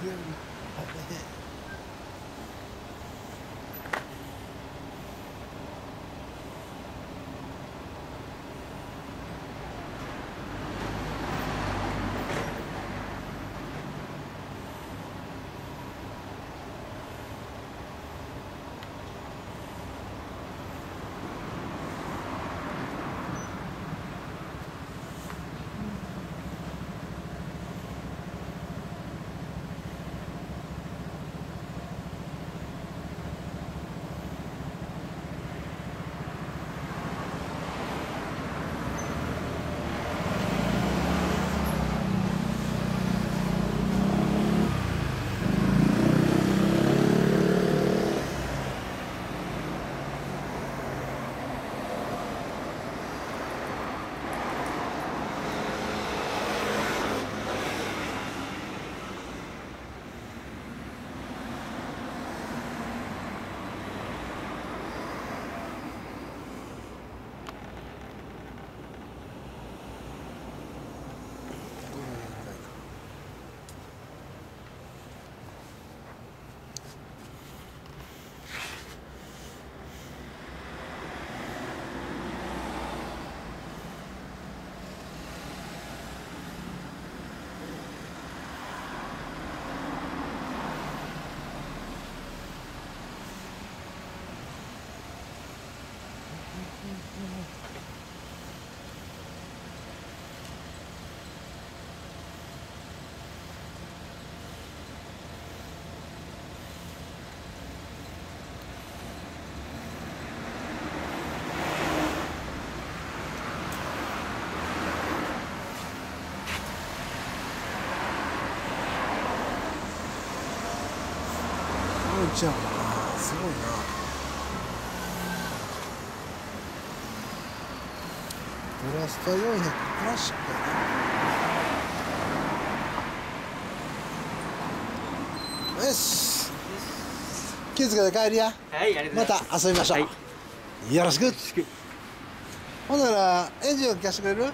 theory of the head. いねちゃうなすごいなブラスタ400クラシックやなよし。気付けて帰りや。また遊びましょう、はい。よろしくほんならエンジンを聞かせてくれる？